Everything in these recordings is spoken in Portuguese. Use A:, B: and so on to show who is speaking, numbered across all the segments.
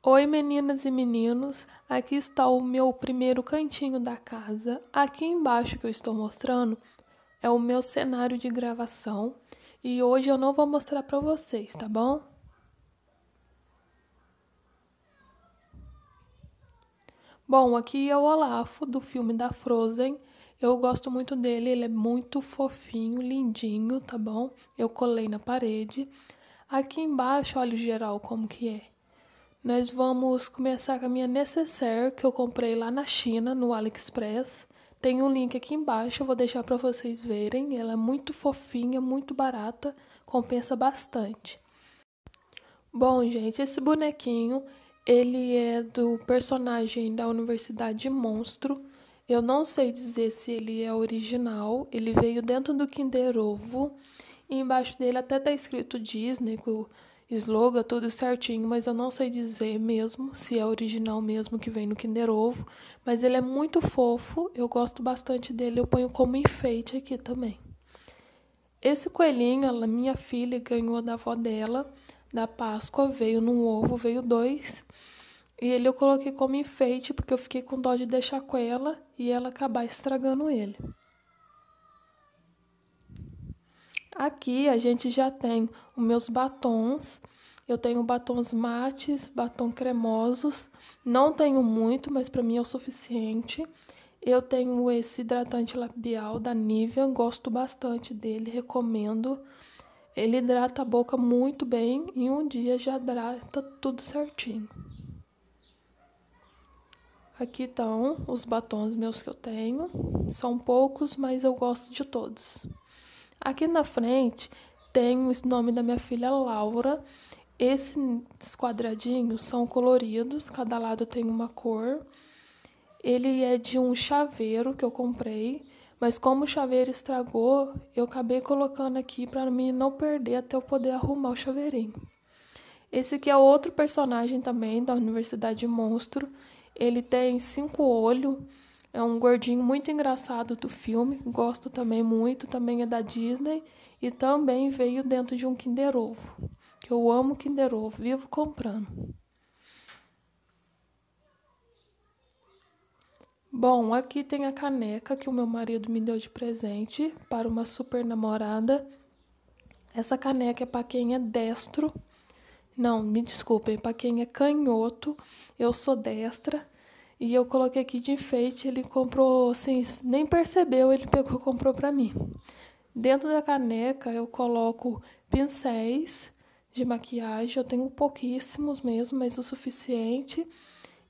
A: Oi, meninas e meninos. Aqui está o meu primeiro cantinho da casa. Aqui embaixo que eu estou mostrando é o meu cenário de gravação e hoje eu não vou mostrar para vocês, tá bom? Bom, aqui é o Olafo do filme da Frozen. Eu gosto muito dele, ele é muito fofinho, lindinho, tá bom? Eu colei na parede. Aqui embaixo, olha o geral como que é. Nós vamos começar com a minha necessaire que eu comprei lá na China, no AliExpress. Tem um link aqui embaixo, eu vou deixar para vocês verem. Ela é muito fofinha, muito barata, compensa bastante. Bom, gente, esse bonequinho, ele é do personagem da Universidade Monstro. Eu não sei dizer se ele é original. Ele veio dentro do Kinder Ovo. E embaixo dele até tá escrito Disney, slogan tudo certinho, mas eu não sei dizer mesmo se é original mesmo que vem no Kinder Ovo. Mas ele é muito fofo, eu gosto bastante dele, eu ponho como enfeite aqui também. Esse coelhinho, a minha filha ganhou da avó dela, da Páscoa, veio num ovo, veio dois. E ele eu coloquei como enfeite, porque eu fiquei com dó de deixar com ela e ela acabar estragando ele. Aqui a gente já tem os meus batons. Eu tenho batons mates, batom cremosos. Não tenho muito, mas para mim é o suficiente. Eu tenho esse hidratante labial da Nivea, gosto bastante dele, recomendo. Ele hidrata a boca muito bem e um dia já hidrata tudo certinho. Aqui estão os batons meus que eu tenho. São poucos, mas eu gosto de todos. Aqui na frente tem o nome da minha filha Laura. Esses quadradinhos são coloridos, cada lado tem uma cor. Ele é de um chaveiro que eu comprei, mas como o chaveiro estragou, eu acabei colocando aqui para mim não perder até eu poder arrumar o chaveirinho. Esse aqui é outro personagem também da Universidade Monstro. Ele tem cinco olhos é um gordinho muito engraçado do filme, gosto também muito, também é da Disney e também veio dentro de um Kinder Ovo, que eu amo Kinder Ovo, vivo comprando. Bom, aqui tem a caneca que o meu marido me deu de presente para uma super namorada. Essa caneca é para quem é destro. Não, me desculpem, para quem é canhoto. Eu sou destra. E eu coloquei aqui de enfeite, ele comprou, assim, nem percebeu, ele pegou e comprou para mim. Dentro da caneca eu coloco pincéis de maquiagem, eu tenho pouquíssimos mesmo, mas o suficiente.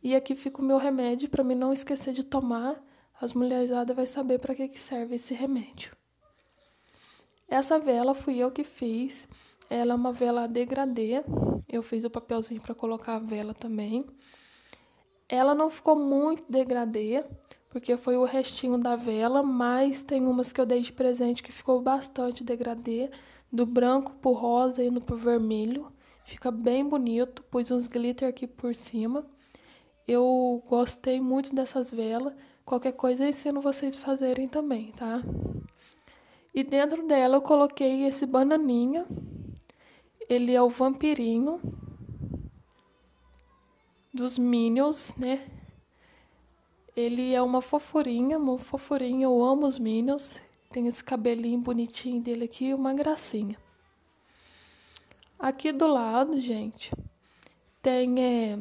A: E aqui fica o meu remédio para mim não esquecer de tomar. As mulheradas vai saber para que, que serve esse remédio. Essa vela fui eu que fiz. Ela é uma vela degradê. Eu fiz o papelzinho para colocar a vela também. Ela não ficou muito degradê, porque foi o restinho da vela, mas tem umas que eu dei de presente que ficou bastante degradê, do branco pro rosa indo pro vermelho. Fica bem bonito, pus uns glitter aqui por cima. Eu gostei muito dessas velas. Qualquer coisa eu ensino vocês fazerem também, tá? E dentro dela eu coloquei esse bananinha. Ele é o vampirinho dos Minions, né? Ele é uma fofurinha, uma fofurinha, eu amo os Minions. Tem esse cabelinho bonitinho dele aqui, uma gracinha. Aqui do lado, gente, tem é,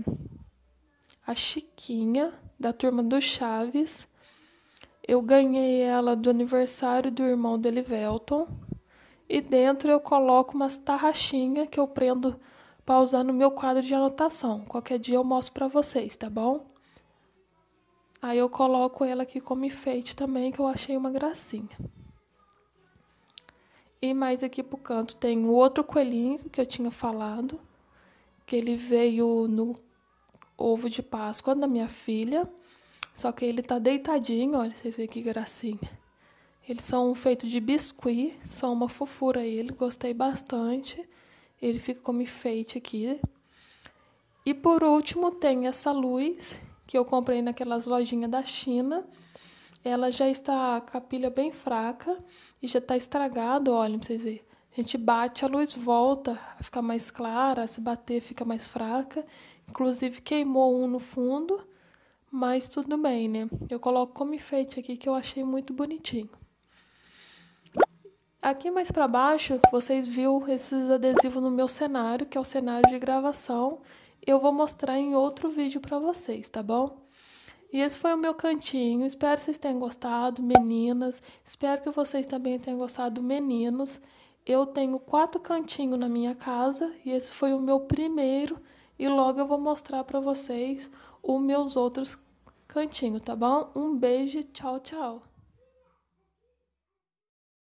A: a Chiquinha, da turma do Chaves. Eu ganhei ela do aniversário do irmão dele, Velton. E dentro eu coloco umas tarraxinhas que eu prendo para usar no meu quadro de anotação. Qualquer dia eu mostro para vocês, tá bom? Aí eu coloco ela aqui como enfeite também, que eu achei uma gracinha. E mais aqui pro canto tem o outro coelhinho que eu tinha falado, que ele veio no ovo de Páscoa da minha filha. Só que ele tá deitadinho, olha, vocês veem que gracinha. Eles são feitos de biscuit, são uma fofura ele, gostei bastante. Ele fica como enfeite aqui. E por último tem essa luz que eu comprei naquelas lojinhas da China. Ela já está com a pilha bem fraca e já está estragada, olha, pra vocês verem. A gente bate, a luz volta a ficar mais clara, se bater fica mais fraca. Inclusive queimou um no fundo, mas tudo bem, né? Eu coloco como enfeite aqui que eu achei muito bonitinho. Aqui mais para baixo, vocês viram esses adesivos no meu cenário, que é o cenário de gravação. Eu vou mostrar em outro vídeo para vocês, tá bom? E esse foi o meu cantinho. Espero que vocês tenham gostado, meninas. Espero que vocês também tenham gostado, meninos. Eu tenho quatro cantinhos na minha casa e esse foi o meu primeiro. E logo eu vou mostrar para vocês os meus outros cantinhos, tá bom? Um beijo, tchau, tchau.